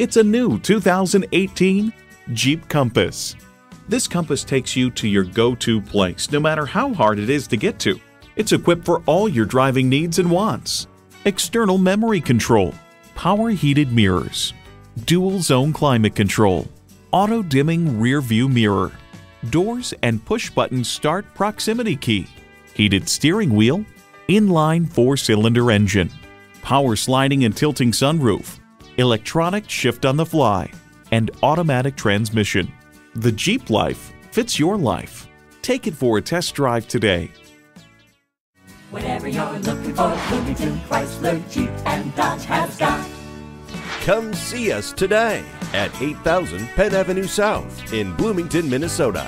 It's a new 2018 Jeep Compass. This Compass takes you to your go to place, no matter how hard it is to get to. It's equipped for all your driving needs and wants. External memory control, power heated mirrors, dual zone climate control, auto dimming rear view mirror, doors and push button start proximity key, heated steering wheel, inline four cylinder engine, power sliding and tilting sunroof, electronic shift on the fly, and automatic transmission. The Jeep life fits your life. Take it for a test drive today. Whatever you're looking for, Bloomington, Chrysler, Jeep, and Dodge has got. Come see us today at 8000 Penn Avenue South in Bloomington, Minnesota.